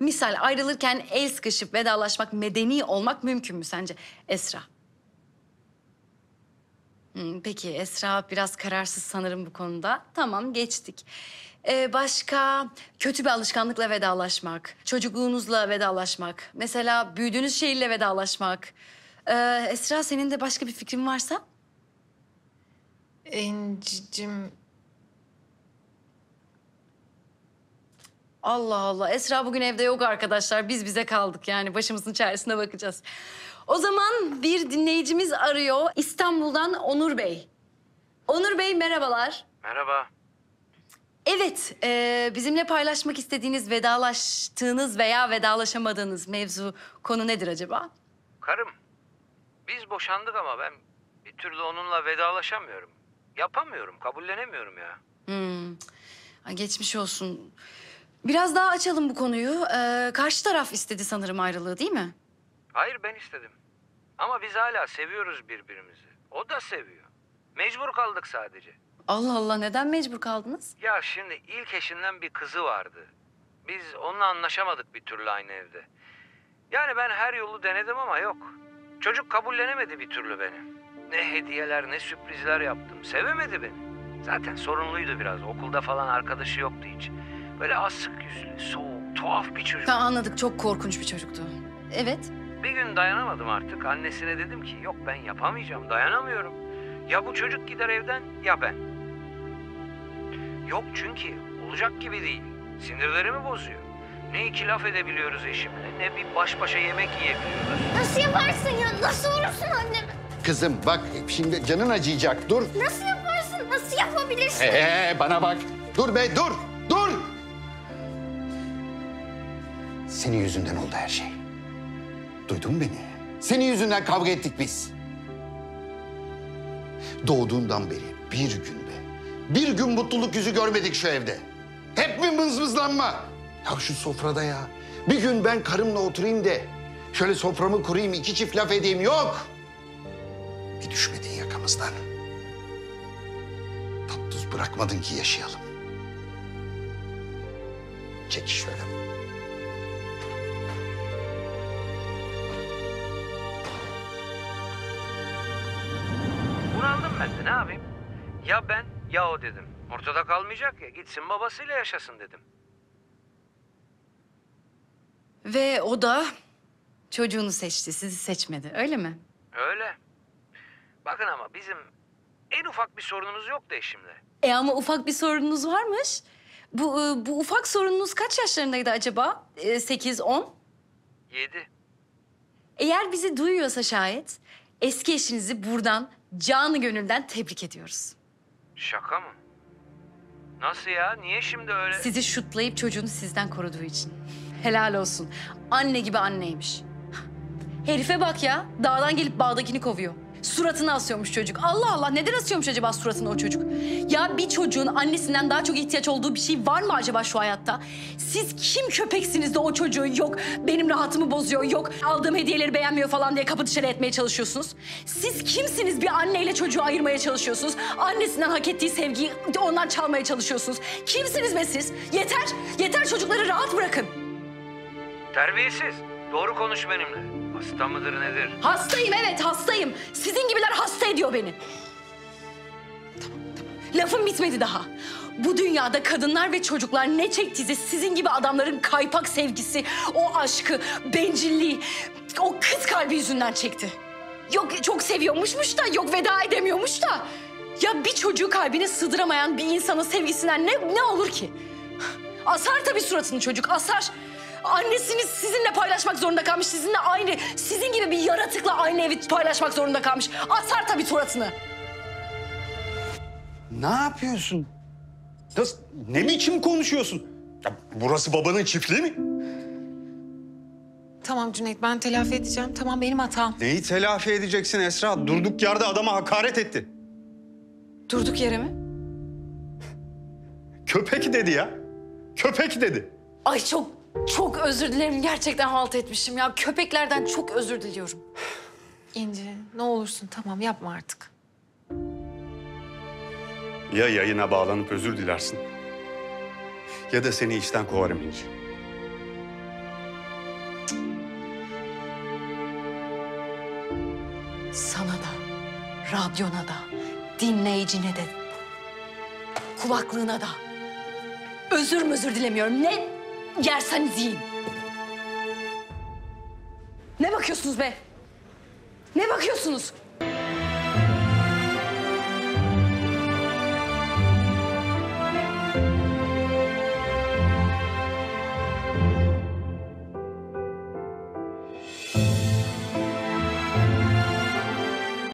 Misal ayrılırken el sıkışıp vedalaşmak, medeni olmak mümkün mü sence Esra? Hmm, peki Esra biraz kararsız sanırım bu konuda. Tamam geçtik. Ee, başka kötü bir alışkanlıkla vedalaşmak, çocukluğunuzla vedalaşmak, mesela büyüdüğünüz şehirle vedalaşmak. Ee, Esra senin de başka bir fikrin varsa? İncicim Allah Allah. Esra bugün evde yok arkadaşlar. Biz bize kaldık yani. Başımızın çaresine bakacağız. O zaman bir dinleyicimiz arıyor. İstanbul'dan Onur Bey. Onur Bey merhabalar. Merhaba. Evet, e, bizimle paylaşmak istediğiniz vedalaştığınız veya vedalaşamadığınız mevzu konu nedir acaba? Karım. Biz boşandık ama ben bir türlü onunla vedalaşamıyorum. Yapamıyorum, kabullenemiyorum ya. Hmm. Ay, geçmiş olsun. Biraz daha açalım bu konuyu. Ee, karşı taraf istedi sanırım ayrılığı değil mi? Hayır ben istedim. Ama biz hala seviyoruz birbirimizi. O da seviyor. Mecbur kaldık sadece. Allah Allah neden mecbur kaldınız? Ya şimdi ilk eşinden bir kızı vardı. Biz onunla anlaşamadık bir türlü aynı evde. Yani ben her yolu denedim ama yok. Çocuk kabullenemedi bir türlü beni. Ne hediyeler ne sürprizler yaptım. Sevemedi beni. Zaten sorunluydu biraz. Okulda falan arkadaşı yoktu hiç. Böyle asık yüzlü, soğuk, tuhaf bir çocuk. Ha, anladık çok korkunç bir çocuktu. Evet. Bir gün dayanamadım artık. Annesine dedim ki yok ben yapamayacağım, dayanamıyorum. Ya bu çocuk gider evden ya ben. Yok çünkü olacak gibi değil. Sinirlerimi bozuyor. Ne iki laf edebiliyoruz eşimle ne bir baş başa yemek yiyebiliyoruz. Nasıl yaparsın ya? Nasıl vurursun annemi? Kızım bak şimdi canın acıyacak. Dur. Nasıl yaparsın? Nasıl yapabilirsin? Ee bana bak. Dur be dur. Senin yüzünden oldu her şey. Duydun mu beni? Senin yüzünden kavga ettik biz. Doğduğundan beri bir gün be. Bir gün mutluluk yüzü görmedik şu evde. Hep mi mızmızlanma? Ya şu sofrada ya. Bir gün ben karımla oturayım de. Şöyle soframı kurayım, iki çift laf edeyim. Yok. Bir düşmedin yakamızdan. Tatlız bırakmadın ki yaşayalım. Çek şöyle. Ben de ne yapayım? Ya ben ya o dedim. Ortada kalmayacak ya gitsin babasıyla yaşasın dedim. Ve o da çocuğunu seçti, sizi seçmedi öyle mi? Öyle. Bakın ama bizim en ufak bir sorunumuz yok da eşimle. E ama ufak bir sorununuz varmış. Bu, e, bu ufak sorununuz kaç yaşlarındaydı acaba? E, Sekiz, on? Yedi. Eğer bizi duyuyorsa şayet eski eşinizi buradan canı gönülden tebrik ediyoruz. Şaka mı? Nasıl ya? Niye şimdi öyle? Sizi şutlayıp çocuğunu sizden koruduğu için. Helal olsun. Anne gibi anneymiş. Herife bak ya. Dağdan gelip bağdakini kovuyor. Suratını asıyormuş çocuk. Allah Allah neden asıyormuş acaba suratını o çocuk? Ya bir çocuğun annesinden daha çok ihtiyaç olduğu bir şey var mı acaba şu hayatta? Siz kim köpeksiniz de o çocuğu yok benim rahatımı bozuyor yok aldığım hediyeleri beğenmiyor falan diye kapı dışarı etmeye çalışıyorsunuz? Siz kimsiniz bir anneyle çocuğu ayırmaya çalışıyorsunuz? Annesinden hak ettiği sevgiyi ondan çalmaya çalışıyorsunuz. Kimsiniz be siz? Yeter, yeter çocukları rahat bırakın. Terbiyesiz. Doğru konuş benimle. Hasta mıdır nedir? Hastayım evet hastayım. Sizin gibiler hasta ediyor beni. Tamam tamam. Lafım bitmedi daha. Bu dünyada kadınlar ve çocuklar ne çektiyse sizin gibi adamların kaypak sevgisi, o aşkı, bencilliği, o kız kalbi yüzünden çekti. Yok çok seviyormuşmuş da, yok veda edemiyormuş da. Ya bir çocuğu kalbine sığdıramayan bir insanın sevgisinden ne, ne olur ki? Asar tabii suratını çocuk, asar. Annesini sizinle paylaşmak zorunda kalmış, sizinle aynı, sizin gibi bir yaratıkla aynı evi paylaşmak zorunda kalmış. Asar tabii suratını. Ne yapıyorsun? Nasıl, ne biçim konuşuyorsun? Ya burası babanın çiftliği mi? tamam Cüneyt ben telafi edeceğim. Tamam benim hatam. Neyi telafi edeceksin Esra? Durduk yerde adama hakaret etti. Durduk yere mi? Köpek dedi ya. Köpek dedi. Ay çok, çok özür dilerim. Gerçekten halt etmişim ya. Köpeklerden çok özür diliyorum. İnci ne olursun tamam yapma artık. Ya yayına bağlanıp özür dilersin. Ya da seni işten kovarım İnci. Sana da, radyona da, dinleyicine de, kulaklığına da. Özür müzür dilemiyorum. Ne yerseniz yiyin. Ne bakıyorsunuz be? Ne bakıyorsunuz?